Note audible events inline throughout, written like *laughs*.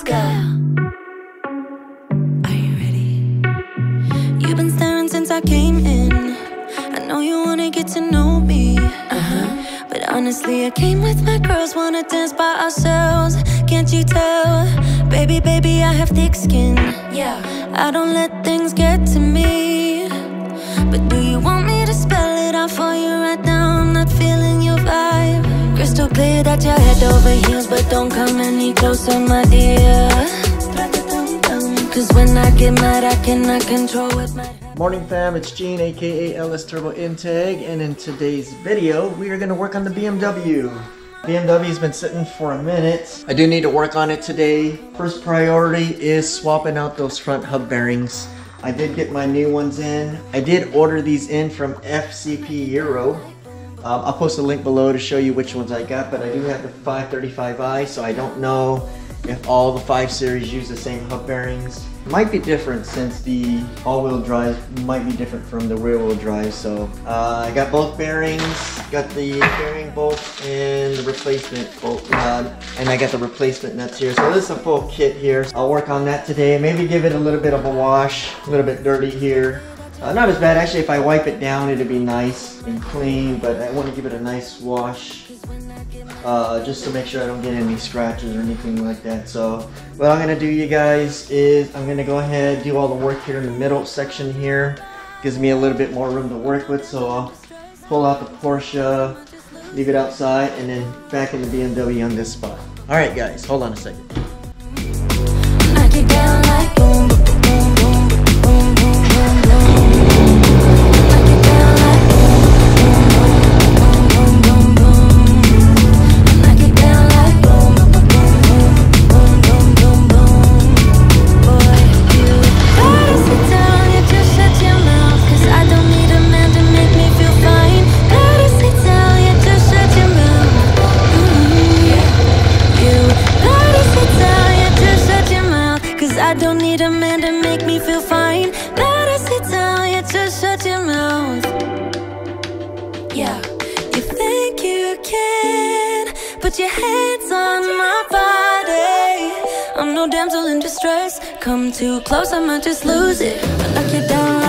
let's go. Are you ready? You've been staring since I came in. I know you wanna get to know me. Uh-huh. But honestly, I came with my girls, wanna dance by ourselves. Can't you tell? Baby, baby, I have thick skin. Yeah. I don't let things get to me. But do you want me to spell it out for you clear that you're head over heels, but don't come any closer, my dear. Cause when I get mad, I cannot control my Morning fam, it's Gene aka LS Turbo Integ and in today's video we are going to work on the BMW. BMW's been sitting for a minute. I do need to work on it today. First priority is swapping out those front hub bearings. I did get my new ones in. I did order these in from FCP Euro. Um, I'll post a link below to show you which ones I got, but I do have the 535i, so I don't know if all the 5 Series use the same hub bearings. Might be different since the all-wheel drive might be different from the rear-wheel drive. So uh, I got both bearings, got the bearing bolt and the replacement bolt rod, and I got the replacement nuts here. So this is a full kit here. I'll work on that today. Maybe give it a little bit of a wash, a little bit dirty here. Uh, not as bad, actually if I wipe it down it'd be nice and clean, but I want to give it a nice wash uh, just to make sure I don't get any scratches or anything like that. So what I'm going to do you guys is I'm going to go ahead do all the work here in the middle section here. Gives me a little bit more room to work with so I'll pull out the Porsche, leave it outside and then back in the BMW on this spot. Alright guys, hold on a second. Can put your hands on my body. I'm no damsel in distress. Come too close, I might just lose it. I knock you down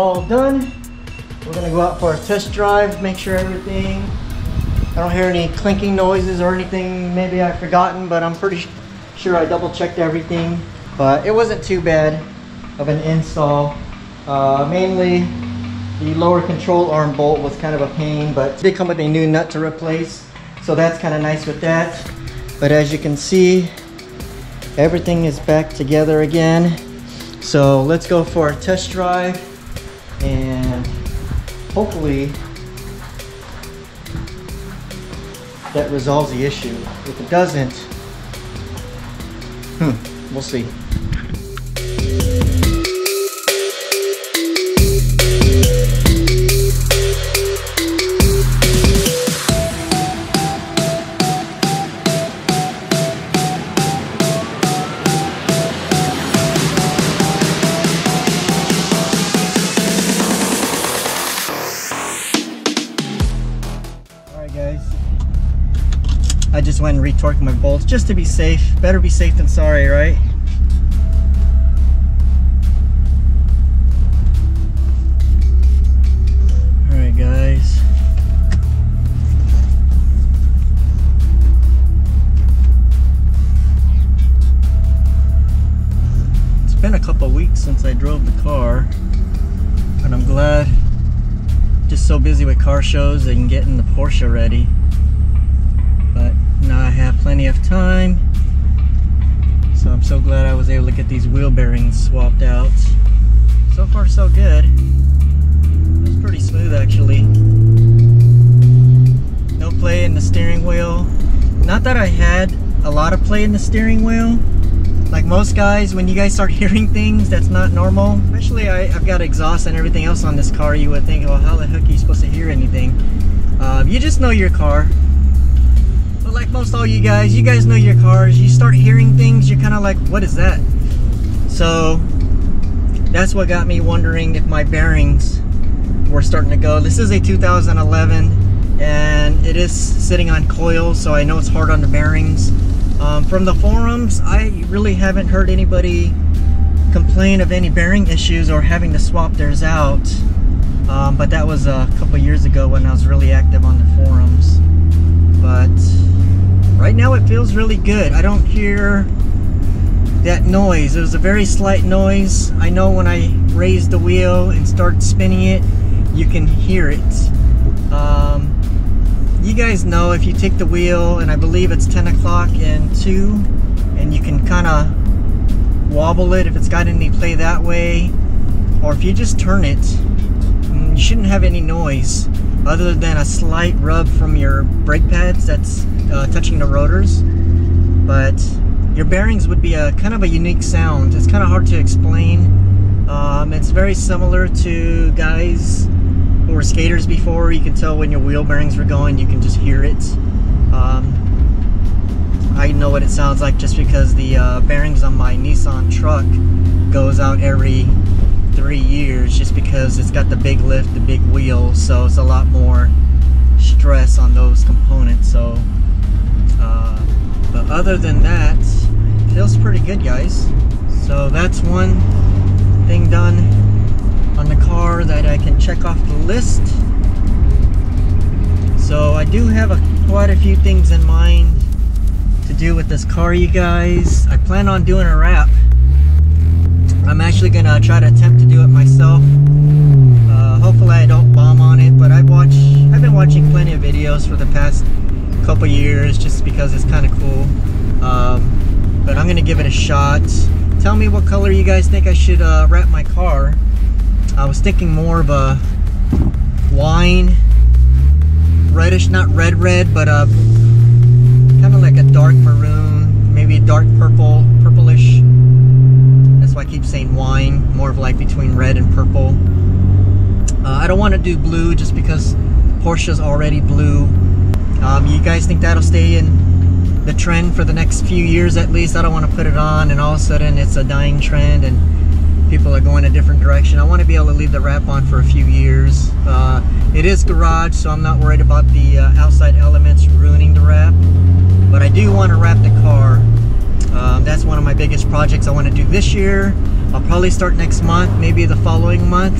all done. We're gonna go out for a test drive, make sure everything, I don't hear any clinking noises or anything maybe I've forgotten, but I'm pretty sure I double checked everything. But it wasn't too bad of an install. Uh, mainly the lower control arm bolt was kind of a pain, but they come with a new nut to replace. So that's kind of nice with that. But as you can see, everything is back together again. So let's go for a test drive and hopefully that resolves the issue. If it doesn't, hmm, we'll see. Went my bolts just to be safe. Better be safe than sorry, right? Alright guys. It's been a couple weeks since I drove the car. And I'm glad just so busy with car shows and getting the Porsche ready. Have plenty of time. So I'm so glad I was able to get these wheel bearings swapped out. So far so good. It was pretty smooth actually. No play in the steering wheel. Not that I had a lot of play in the steering wheel. Like most guys, when you guys start *laughs* hearing things that's not normal, especially I, I've got exhaust and everything else on this car, you would think, well, how the heck are you supposed to hear anything? Uh, you just know your car. But like most all you guys, you guys know your cars. You start hearing things, you're kind of like, what is that? So that's what got me wondering if my bearings were starting to go. This is a 2011 and it is sitting on coils, so I know it's hard on the bearings. Um, from the forums, I really haven't heard anybody complain of any bearing issues or having to swap theirs out. Um, but that was a couple years ago when I was really active on the forums. But right now it feels really good. I don't hear that noise. It was a very slight noise. I know when I raise the wheel and start spinning it, you can hear it. Um, you guys know if you take the wheel and I believe it's 10 o'clock and 2 and you can kind of wobble it if it's got any play that way or if you just turn it you shouldn't have any noise other than a slight rub from your brake pads that's uh, touching the rotors. But your bearings would be a kind of a unique sound. It's kind of hard to explain. Um, it's very similar to guys who were skaters before. You can tell when your wheel bearings were going. You can just hear it. Um, I know what it sounds like just because the uh, bearings on my Nissan truck goes out every three years just because it's got the big lift, the big wheel, so it's a lot more stress on those components. So, uh, but other than that, feels pretty good, guys. So that's one thing done on the car that I can check off the list. So I do have a, quite a few things in mind to do with this car, you guys. I plan on doing a wrap. I'm actually gonna try to attempt to do it myself. Uh, hopefully I don't bomb on it, but I've watched, I've been watching plenty of videos for the past couple years just because it's kind of cool. Um, but I'm gonna give it a shot. Tell me what color you guys think I should uh, wrap my car. I was thinking more of a wine, reddish, not red red, but uh, kind of like a dark maroon, maybe a dark purple, purplish. That's why I keep saying wine, more of like between red and purple. Uh, I don't want to do blue just because Porsche's already blue. Um, you guys think that'll stay in the trend for the next few years at least? I don't want to put it on and all of a sudden it's a dying trend and people are going a different direction. I want to be able to leave the wrap on for a few years. Uh, it is garage, so I'm not worried about the uh, outside elements ruining the wrap. But I do want to wrap the car. Um, that's one of my biggest projects I want to do this year. I'll probably start next month, maybe the following month.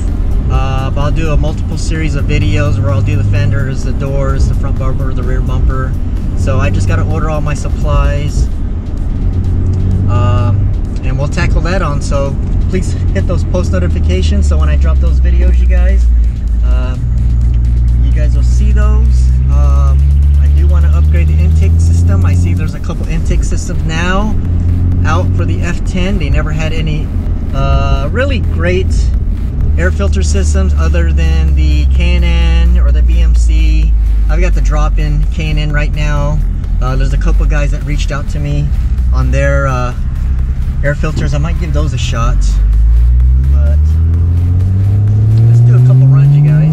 Uh, but I'll do a multiple series of videos where I'll do the fenders, the doors, the front bumper, the rear bumper. So I just got to order all my supplies. Um, and we'll tackle that on. So please hit those post notifications so when I drop those videos, you guys, um, you guys will see those. Um, I do want to upgrade the intake system. I see there's a couple intake systems now out for the F10. They never had any uh, really great air filter systems other than the K&N or the BMC. I've got the drop-in K&N right now. Uh, there's a couple guys that reached out to me on their uh, air filters. I might give those a shot. But let's do a couple runs, you guys.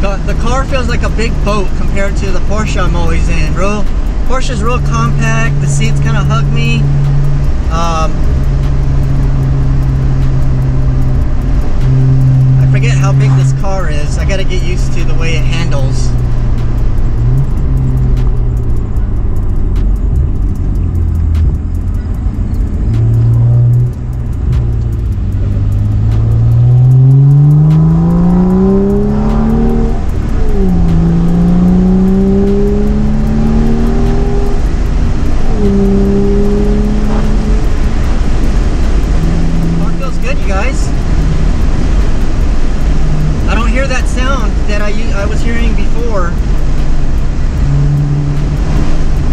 The, the car feels like a big boat compared to the Porsche I'm always in. Real Porsche's real compact. The seats kind of hug me. Um, I forget how big this car is. I got to get used to the way it handles. Car feels good, you guys. I don't hear that sound that I, I was hearing before.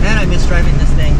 Man, I miss driving this thing.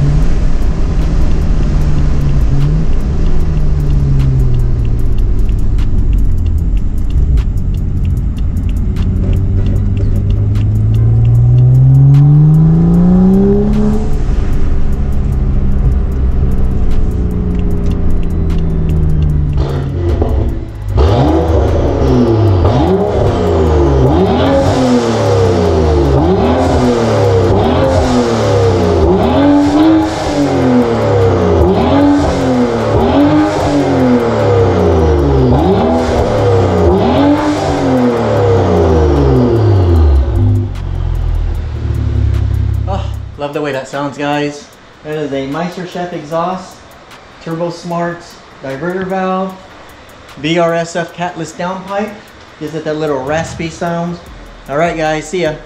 Oh, love the way sounds, guys. That is a Meisterschaft exhaust, Turbosmart diverter valve, VRSF catless downpipe. Gives it that little raspy sound. All right, guys, see ya.